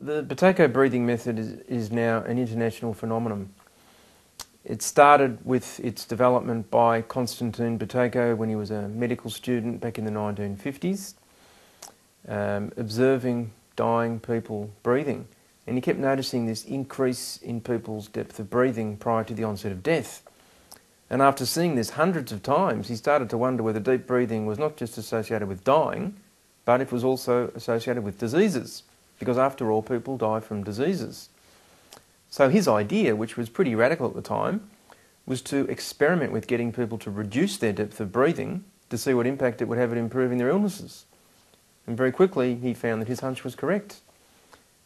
The Buteyko breathing method is, is now an international phenomenon. It started with its development by Konstantin Buteyko when he was a medical student back in the 1950s, um, observing dying people breathing. And he kept noticing this increase in people's depth of breathing prior to the onset of death. And after seeing this hundreds of times, he started to wonder whether deep breathing was not just associated with dying, but it was also associated with diseases because after all, people die from diseases. So his idea, which was pretty radical at the time, was to experiment with getting people to reduce their depth of breathing to see what impact it would have at improving their illnesses. And very quickly, he found that his hunch was correct.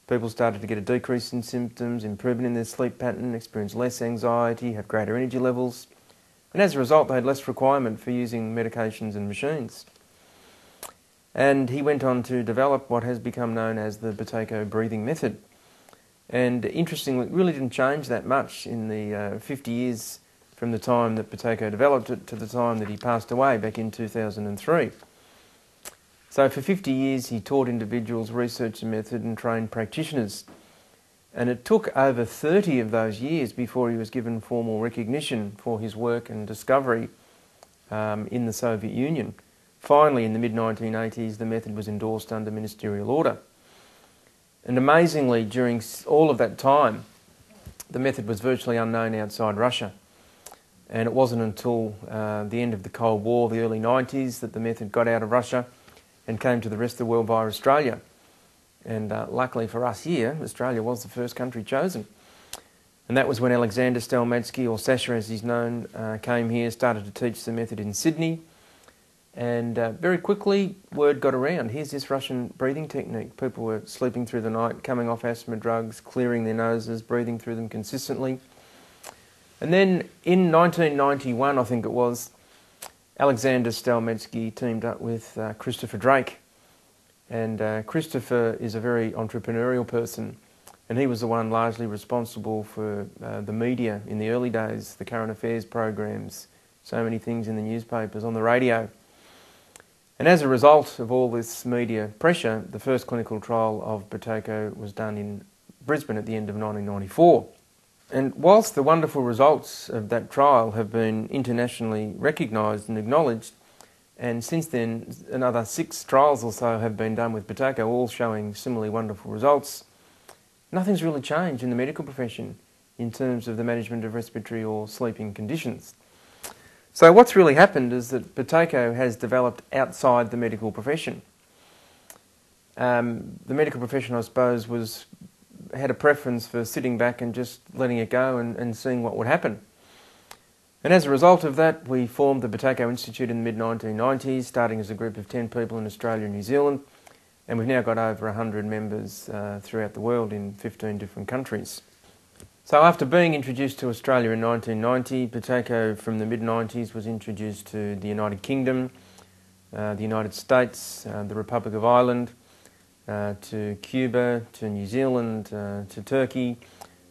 People started to get a decrease in symptoms, improvement in their sleep pattern, experience less anxiety, have greater energy levels, and as a result, they had less requirement for using medications and machines. And he went on to develop what has become known as the Buteyko breathing method. And interestingly, it really didn't change that much in the uh, 50 years from the time that Buteyko developed it to the time that he passed away back in 2003. So for 50 years he taught individuals, researched the method and trained practitioners. And it took over 30 of those years before he was given formal recognition for his work and discovery um, in the Soviet Union. Finally, in the mid 1980s, the method was endorsed under ministerial order. And amazingly, during all of that time, the method was virtually unknown outside Russia. And it wasn't until uh, the end of the Cold War, the early 90s, that the method got out of Russia and came to the rest of the world via Australia. And uh, luckily for us here, Australia was the first country chosen. And that was when Alexander Stalmatski, or Sasha as he's known, uh, came here, started to teach the method in Sydney. And uh, very quickly, word got around here's this Russian breathing technique. People were sleeping through the night, coming off asthma drugs, clearing their noses, breathing through them consistently. And then in 1991, I think it was, Alexander Stalmatski teamed up with uh, Christopher Drake. And uh, Christopher is a very entrepreneurial person. And he was the one largely responsible for uh, the media in the early days, the current affairs programs, so many things in the newspapers, on the radio. And as a result of all this media pressure, the first clinical trial of Buteyko was done in Brisbane at the end of 1994. And whilst the wonderful results of that trial have been internationally recognised and acknowledged, and since then another six trials or so have been done with Buteyko, all showing similarly wonderful results, nothing's really changed in the medical profession in terms of the management of respiratory or sleeping conditions. So what's really happened is that Buteyko has developed outside the medical profession. Um, the medical profession, I suppose, was had a preference for sitting back and just letting it go and, and seeing what would happen. And as a result of that, we formed the Buteyko Institute in the mid 1990s, starting as a group of 10 people in Australia and New Zealand. And we've now got over 100 members uh, throughout the world in 15 different countries. So after being introduced to Australia in 1990, Buteyko from the mid-90s was introduced to the United Kingdom, uh, the United States, uh, the Republic of Ireland, uh, to Cuba, to New Zealand, uh, to Turkey,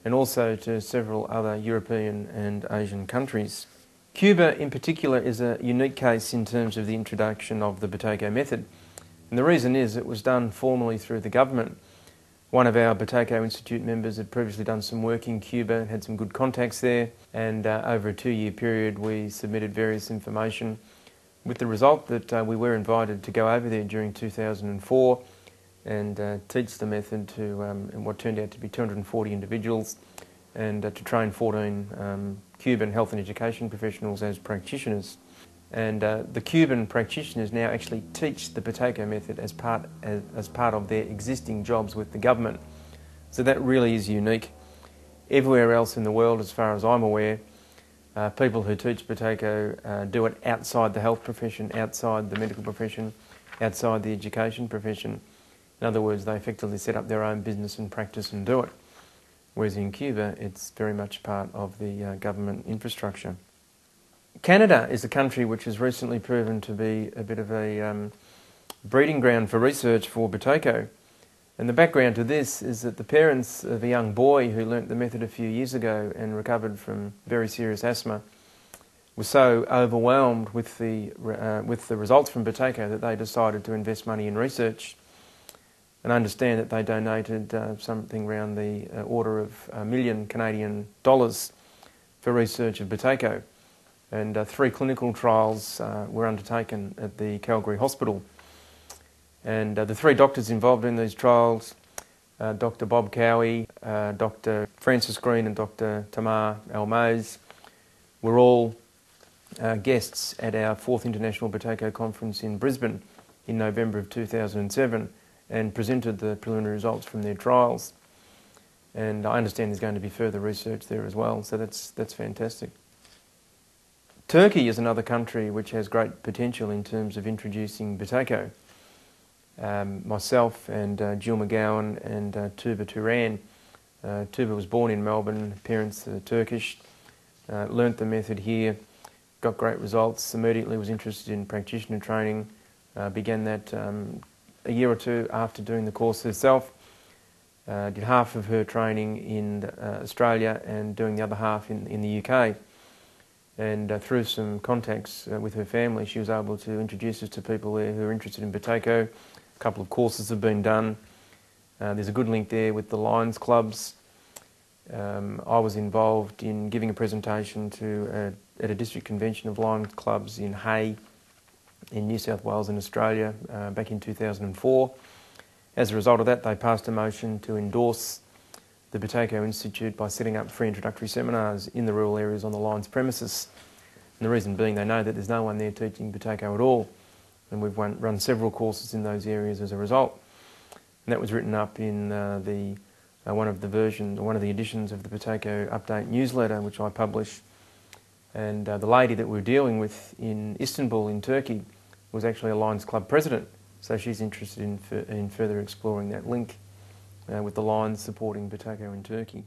and also to several other European and Asian countries. Cuba in particular is a unique case in terms of the introduction of the Buteyko method. And the reason is it was done formally through the government. One of our Buteyko Institute members had previously done some work in Cuba and had some good contacts there, and uh, over a two year period we submitted various information with the result that uh, we were invited to go over there during 2004 and uh, teach the method to um, what turned out to be 240 individuals and uh, to train 14 um, Cuban health and education professionals as practitioners. And uh, the Cuban practitioners now actually teach the Buteyko method as part, as, as, part of their existing jobs with the government. So that really is unique. Everywhere else in the world, as far as I'm aware, uh, people who teach Buteyko uh, do it outside the health profession, outside the medical profession, outside the education profession. In other words, they effectively set up their own business and practice and do it. Whereas in Cuba, it's very much part of the uh, government infrastructure. Canada is a country which has recently proven to be a bit of a um, breeding ground for research for Buteyko. And the background to this is that the parents of a young boy who learnt the method a few years ago and recovered from very serious asthma were so overwhelmed with the, uh, with the results from Buteyko that they decided to invest money in research. and I understand that they donated uh, something around the uh, order of a million Canadian dollars for research of Buteyko. And uh, three clinical trials uh, were undertaken at the Calgary Hospital. And uh, the three doctors involved in these trials, uh, Dr. Bob Cowie, Dr. Francis Green, and Dr. Tamar Almaz, were all guests at our fourth International Buteyko Conference in Brisbane in November of 2007 and presented the preliminary results from their trials. And I understand there's going to be further research there as well, so that's, that's fantastic. Turkey is another country which has great potential in terms of introducing Buteyko. Um, myself and uh, Jill McGowan and uh, Tuba Turan. Uh, Tuba was born in Melbourne, parents are Turkish, uh, learnt the method here, got great results, immediately was interested in practitioner training, uh, began that um, a year or two after doing the course herself. Uh, did half of her training in uh, Australia and doing the other half in, in the UK. And uh, through some contacts uh, with her family, she was able to introduce us to people there who are interested in Buteyko. A couple of courses have been done. Uh, there's a good link there with the Lions clubs. Um, I was involved in giving a presentation to a, at a district convention of Lions clubs in Hay in New South Wales in Australia uh, back in 2004. As a result of that, they passed a motion to endorse the Buteyko Institute by setting up free introductory seminars in the rural areas on the Lions premises. And the reason being they know that there's no one there teaching Buteyko at all. And we've run, run several courses in those areas as a result. And that was written up in uh, the uh, one of the versions, one of the editions of the Buteyko Update newsletter, which I publish. And uh, the lady that we we're dealing with in Istanbul in Turkey was actually a Lions Club president. So she's interested in, in further exploring that link uh, with the Lions supporting Buteyko in Turkey.